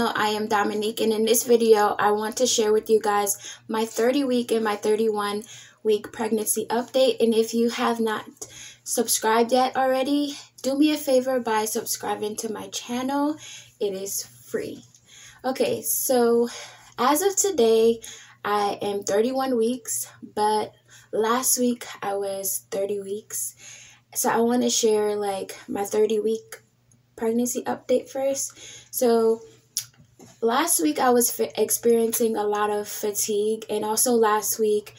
I am Dominique and in this video I want to share with you guys my 30 week and my 31 week pregnancy update. And if you have not subscribed yet already do me a favor by subscribing to my channel. It is free. Okay so as of today I am 31 weeks but last week I was 30 weeks. So I want to share like my 30 week pregnancy update first. So last week I was experiencing a lot of fatigue, and also last week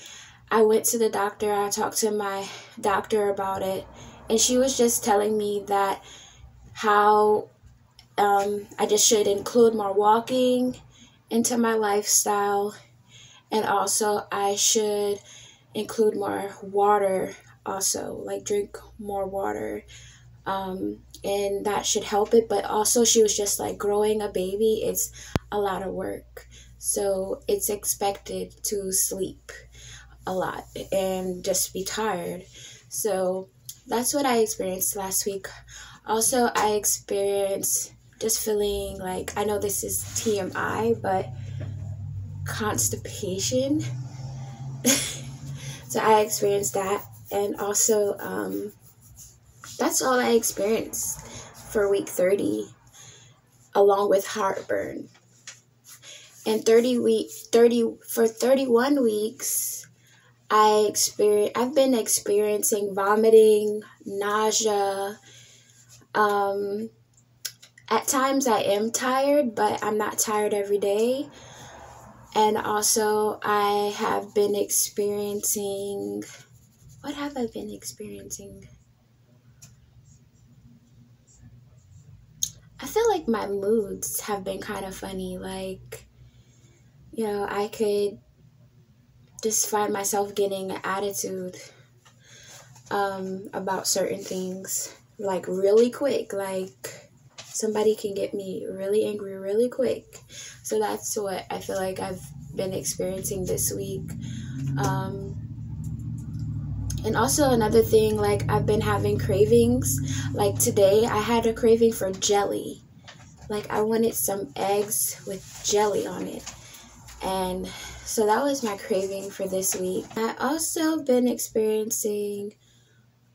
I went to the doctor. I talked to my doctor about it, and she was just telling me that how um, I just should include more walking into my lifestyle, and also I should include more water, also, like drink more water. Um, and that should help it. But also, she was just like growing a baby, it's a lot of work. So it's expected to sleep a lot and just be tired. So that's what I experienced last week. Also, I experienced just feeling like I know this is TMI, but constipation. so I experienced that, and also um, that's all I experienced for week 30, along with heartburn. And 30 week 30 for 31 weeks, I experience I've been experiencing vomiting, nausea. Um, at times I am tired, but I'm not tired every day. And also I have been experiencing what have I been experiencing? I feel like my moods have been kind of funny. Like, you know, I could just find myself getting an attitude um, about certain things, like really quick. Like, somebody can get me really angry really quick. So that's what I feel like I've been experiencing this week. Um, and also another thing, like I've been having cravings. Like today, I had a craving for jelly. Like I wanted some eggs with jelly on it. And so that was my craving for this week. I also been experiencing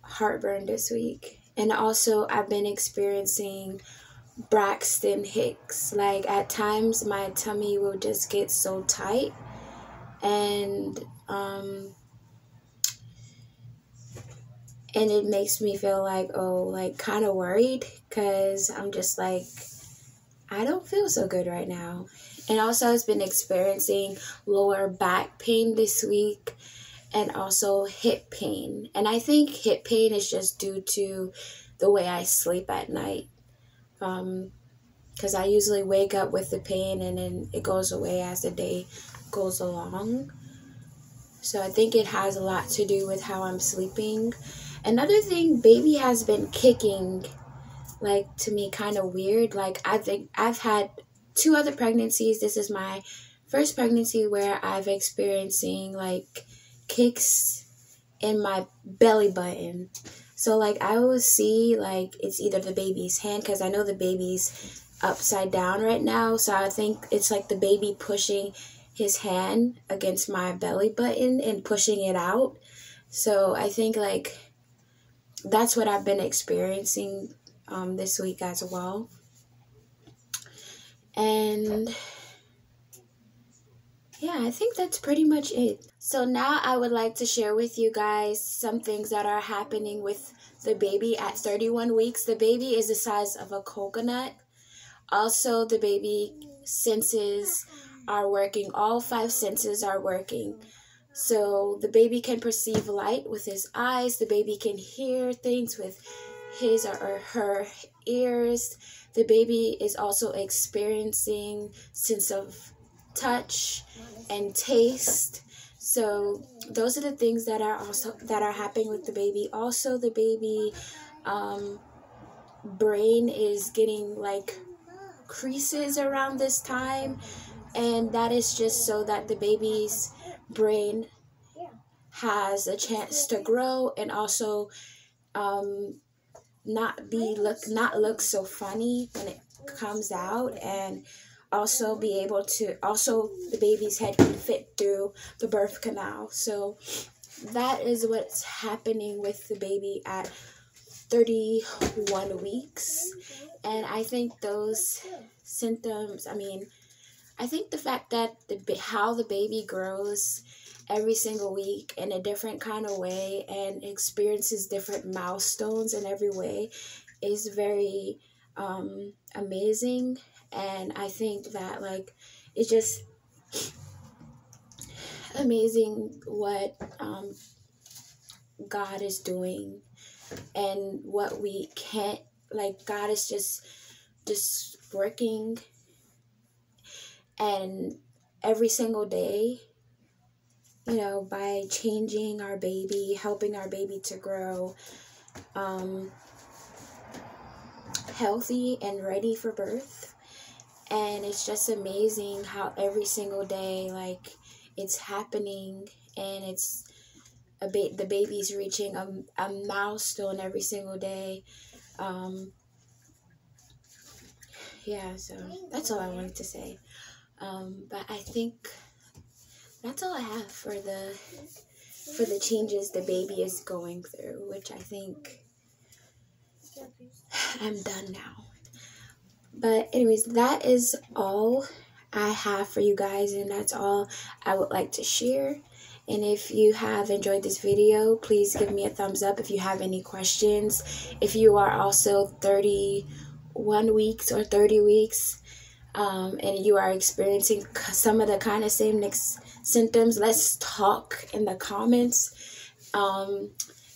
heartburn this week. And also I've been experiencing Braxton Hicks. Like at times my tummy will just get so tight and um and it makes me feel like oh like kind of worried because i'm just like i don't feel so good right now. And also i've been experiencing lower back pain this week and also hip pain. And i think hip pain is just due to the way i sleep at night um because i usually wake up with the pain and then it goes away as the day goes along so i think it has a lot to do with how i'm sleeping Another thing, baby has been kicking, like to me, kind of weird. Like I think I've had two other pregnancies. This is my first pregnancy where I've experiencing like kicks in my belly button. So like I will see like it's either the baby's hand because I know the baby's upside down right now. So I think it's like the baby pushing his hand against my belly button and pushing it out. So I think like that's what I've been experiencing um, this week as well. And yeah, I think that's pretty much it. So now I would like to share with you guys some things that are happening with the baby at 31 weeks. The baby is the size of a coconut. Also, the baby senses are working. All five senses are working. So the baby can perceive light with his eyes, the baby can hear things with his or her ears. The baby is also experiencing sense of touch and taste. So those are the things that are also that are happening with the baby. Also the baby um, brain is getting like creases around this time and that is just so that the baby's brain has a chance to grow and also um, not be look not look so funny when it comes out and also be able to also the baby's head can fit through the birth canal. So that is what's happening with the baby at 31 weeks. And i think those symptoms i mean i think the fact that the how the baby grows every single week in a different kind of way and experiences different milestones in every way is very um, amazing. And i think that like it's just amazing what um, god is doing and what we can't like god is just just working and every single day you know by changing our baby helping our baby to grow um, healthy and ready for birth. And it's just amazing how every single day like it's happening and it's a ba- the baby's reaching a, a milestone every single day. Um, yeah so that's all i wanted to say um, but i think that's all i have for the for the changes the baby is going through which i think I'm done now. But, anyways, that is all I have for you guys, and that's all I would like to share. And if you have enjoyed this video, please give me a thumbs up if you have any questions. If you are also 31 weeks or 30 weeks um, and you are experiencing some of the kind of same next symptoms, let's talk in the comments. Um,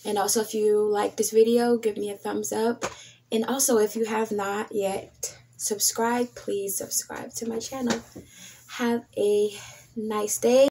and also, if you like this video, give me a thumbs up. And also, if you have not yet subscribed, please subscribe to my channel. Have a nice day.